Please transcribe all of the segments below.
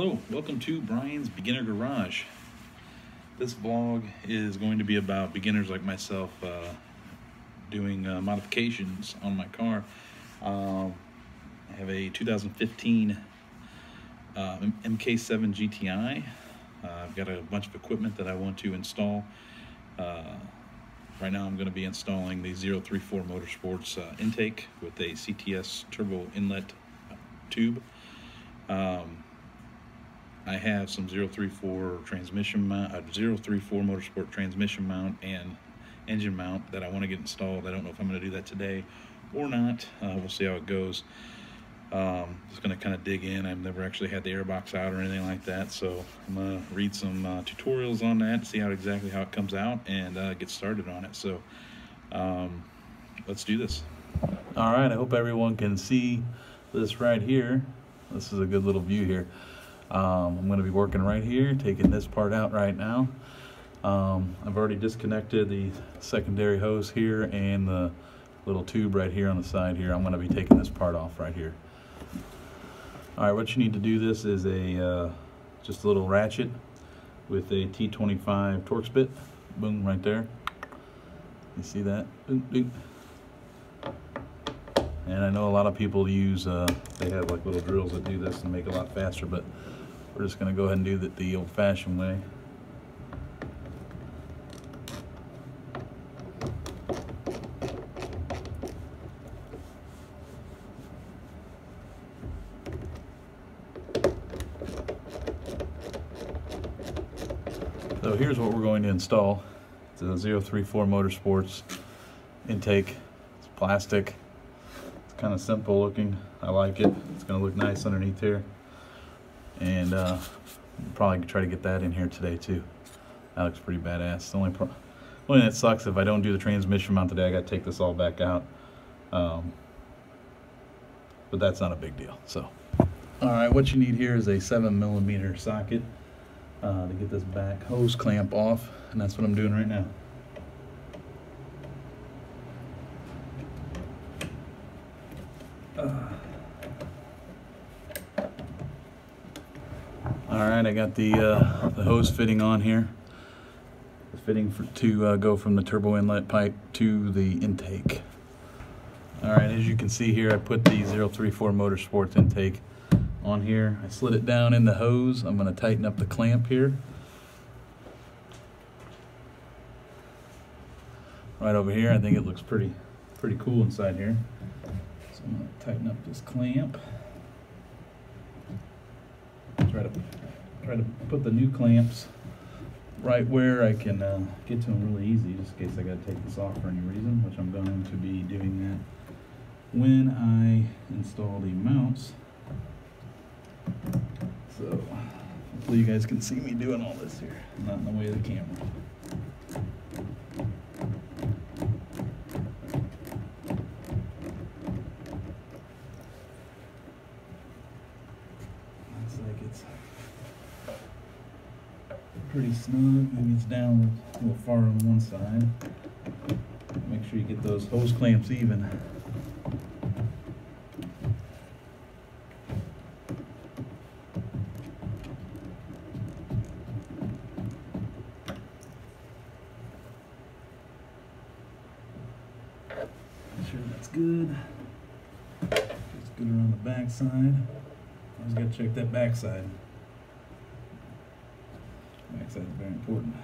Hello, welcome to Brian's Beginner Garage. This vlog is going to be about beginners like myself uh, doing uh, modifications on my car. Um, I have a 2015 uh, MK7 GTI. Uh, I've got a bunch of equipment that I want to install. Uh, right now I'm going to be installing the 034 Motorsports uh, intake with a CTS turbo inlet tube. Um, I have some 034 transmission mount, uh, 034 Motorsport transmission mount and engine mount that I want to get installed. I don't know if I'm going to do that today or not. Uh, we'll see how it goes. Um, just going to kind of dig in. I've never actually had the airbox out or anything like that, so I'm going to read some uh, tutorials on that, see how exactly how it comes out, and uh, get started on it. So um, let's do this. All right, I hope everyone can see this right here. This is a good little view here. Um, I'm going to be working right here, taking this part out right now. Um, I've already disconnected the secondary hose here and the little tube right here on the side here. I'm going to be taking this part off right here. All right, what you need to do this is a uh, just a little ratchet with a T25 Torx bit. Boom, right there. You see that? Boom, boom. And I know a lot of people use, uh, they have like little drills that do this and make it a lot faster, but we're just going to go ahead and do it the old-fashioned way. So here's what we're going to install. It's a 034 Motorsports intake. It's plastic. Kind of simple looking. I like it. It's going to look nice underneath here and uh, probably try to get that in here today too. That looks pretty badass. The only, pro only that sucks if I don't do the transmission mount today, I got to take this all back out. Um, but that's not a big deal. So, all right, what you need here is a seven millimeter socket uh, to get this back hose clamp off, and that's what I'm doing right now. Uh, All right, I got the uh, the hose fitting on here. The fitting for, to uh, go from the turbo inlet pipe to the intake. All right, as you can see here, I put the 034 Motorsports intake on here. I slid it down in the hose. I'm going to tighten up the clamp here. Right over here, I think it looks pretty pretty cool inside here. So I'm going to tighten up this clamp. Try to try to put the new clamps right where I can uh, get to them really easy, just in case I got to take this off for any reason, which I'm going to be doing that when I install the mounts. So hopefully you guys can see me doing all this here, not in the way of the camera. Pretty snug. Maybe it's down a little far on one side. Make sure you get those hose clamps even. Make sure that's good. It's good around the back side. I always got to check that back side. Very important.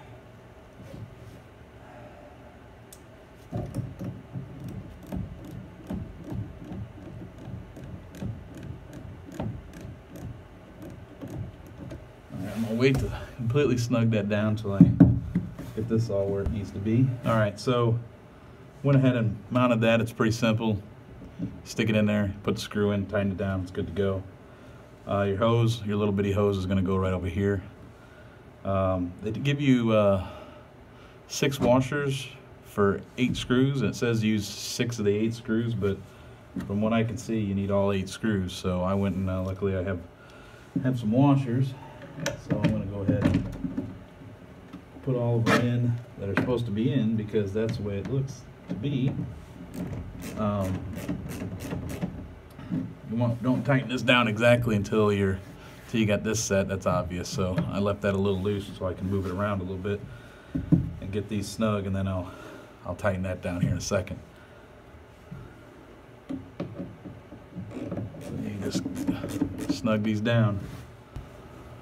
I'm gonna wait to completely snug that down until I get this all where it needs to be. All right, so went ahead and mounted that. It's pretty simple. Stick it in there, put the screw in, tighten it down, it's good to go. Uh, your hose, your little bitty hose is gonna go right over here. Um, they give you uh, six washers for eight screws. It says use six of the eight screws, but from what I can see, you need all eight screws. So I went and uh, luckily I have have some washers. So I'm going to go ahead and put all of them in that are supposed to be in because that's the way it looks to be. Um, you want don't tighten this down exactly until you're till you got this set, that's obvious. So I left that a little loose so I can move it around a little bit and get these snug and then I'll, I'll tighten that down here in a second. You just snug these down.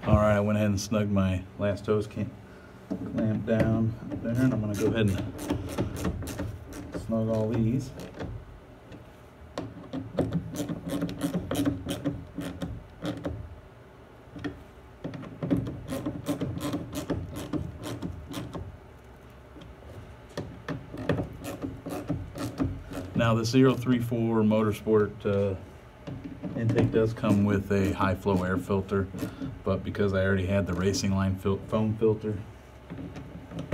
All right, I went ahead and snugged my last hose clamp down there and I'm gonna go ahead and snug all these. Now the 034 Motorsport uh, intake does come with a high flow air filter, but because I already had the racing line fil foam filter,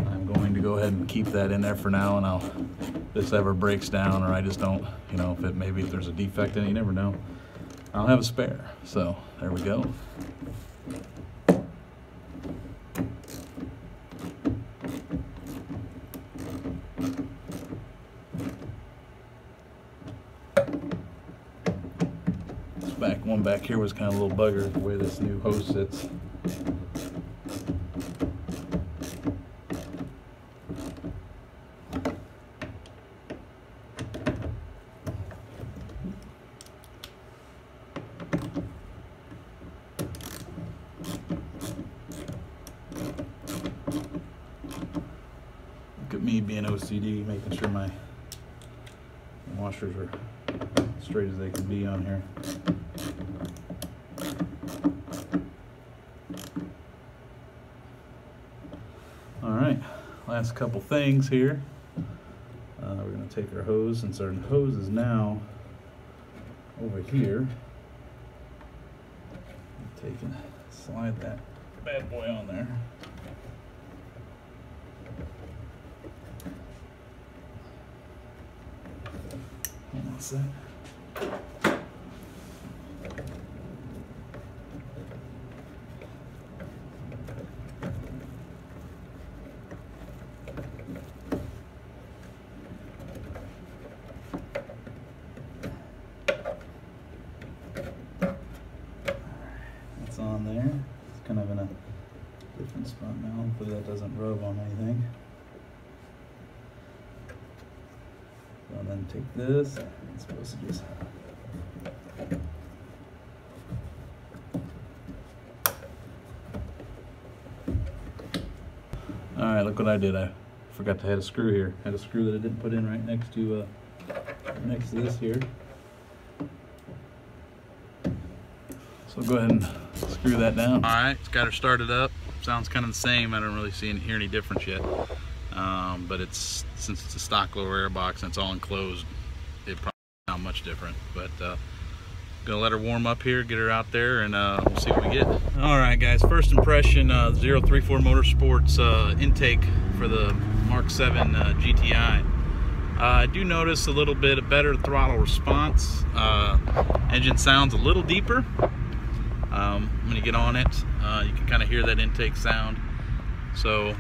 I'm going to go ahead and keep that in there for now and I'll, if this ever breaks down or I just don't, you know, if it maybe if there's a defect in it, you never know, I'll have a spare. So there we go. Back here was kind of a little bugger the way this new hose sits. Look at me being OCD, making sure my washers are straight as they can be on here. All right, last couple things here. Uh, we're gonna take our hose, since our hose is now over here. Take and slide that bad boy on there. Hold on On there. It's kind of in a different spot now. Hopefully that doesn't rub on anything. So then take this. It's supposed to just All right, look what I did. I forgot to add a screw here. I Had a screw that I didn't put in right next to uh, next to this here. So go ahead and screw that down. All right, it's got her started up. Sounds kind of the same. I don't really see any, hear any difference yet. Um, but it's since it's a stock lower air box and it's all enclosed, it probably not much different. But uh, gonna let her warm up here, get her out there, and uh, we'll see what we get. All right, guys. First impression: uh, 034 Motorsports uh, intake for the Mark 7 uh, GTI. Uh, I do notice a little bit of better throttle response. Uh, engine sounds a little deeper. Um, when you get on it, uh, you can kind of hear that intake sound. So,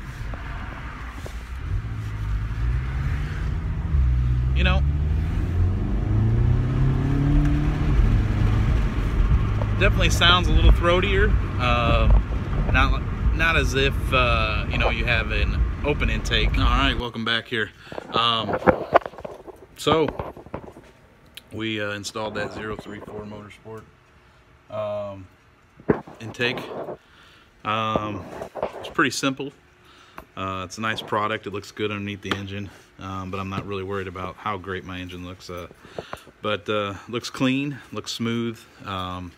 you know, definitely sounds a little throatier. Uh, not not as if uh, you know you have an open intake. All right, welcome back here. Um, so we uh, installed that 034 Motorsport um, intake. Um, it's pretty simple. Uh, it's a nice product. It looks good underneath the engine, um, but I'm not really worried about how great my engine looks. Uh, but uh, looks clean, looks smooth. Um,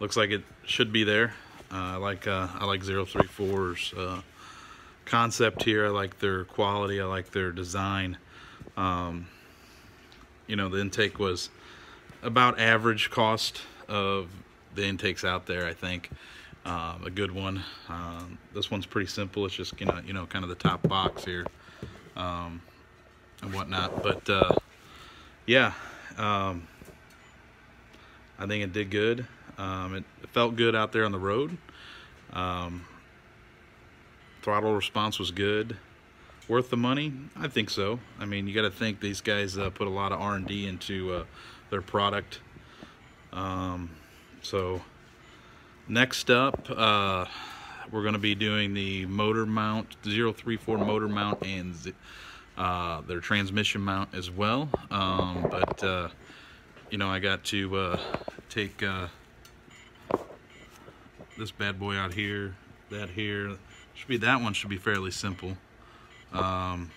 looks like it should be there. Uh, I like uh, I like 034's uh, concept here. I like their quality. I like their design. Um, you know, the intake was about average cost of the intakes out there. I think um, a good one. Um, this one's pretty simple. It's just you know you know kind of the top box here um, and whatnot. But uh, yeah, um, I think it did good. Um, it, it, felt good out there on the road. Um, throttle response was good. Worth the money? I think so. I mean, you got to think these guys uh, put a lot of R&D into uh, their product. Um, so Next up, uh, we're going to be doing the motor mount, 034 motor mount and uh, their transmission mount as well. Um, but, uh, you know, I got to uh, take uh, this bad boy out here, that here. Should be That one should be fairly simple. Um,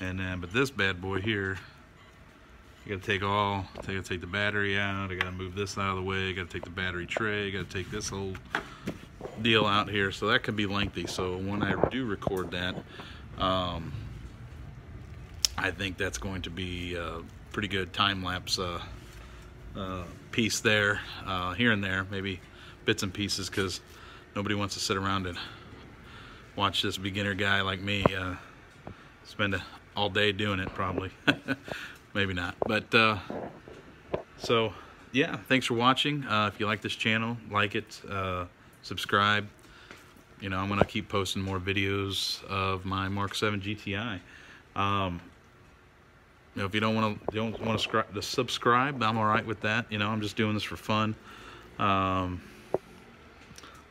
and then, but this bad boy here, you gotta take all, I gotta take the battery out, I gotta move this out of the way, I gotta take the battery tray, I gotta take this whole deal out here, so that could be lengthy. So when I do record that, um, I think that's going to be a pretty good time-lapse uh, uh, piece there, uh, here and there, maybe bits and pieces, because nobody wants to sit around and watch this beginner guy like me uh, spend a, all day doing it, probably. maybe not, but uh, so yeah, thanks for watching. Uh, if you like this channel, like it subscribe. You know, I'm going to keep posting more videos of my Mark 7 GTI. Um, you know, if you don't want to don't want to subscribe, I'm all right with that. You know, I'm just doing this for fun. Um,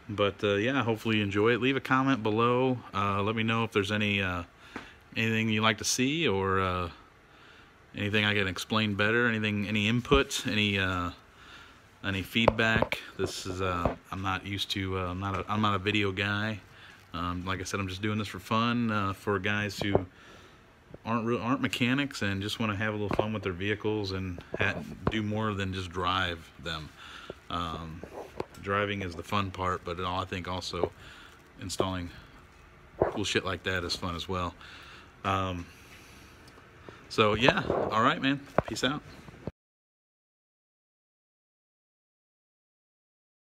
but uh, yeah, hopefully you enjoy it. Leave a comment below. Uh, let me know if there's any uh, anything you'd like to see or uh, anything I can explain better. Anything, any input, any uh, any feedback. This is uh, I'm not used to. Uh, I'm not a I'm not a video guy. Um, like I said, I'm just doing this for fun uh, for guys who aren't real, aren't mechanics and just want to have a little fun with their vehicles and do more than just drive them. Um, driving is the fun part, but all, I think also installing cool shit like that is fun as well. Um, so yeah, all right, man. Peace out.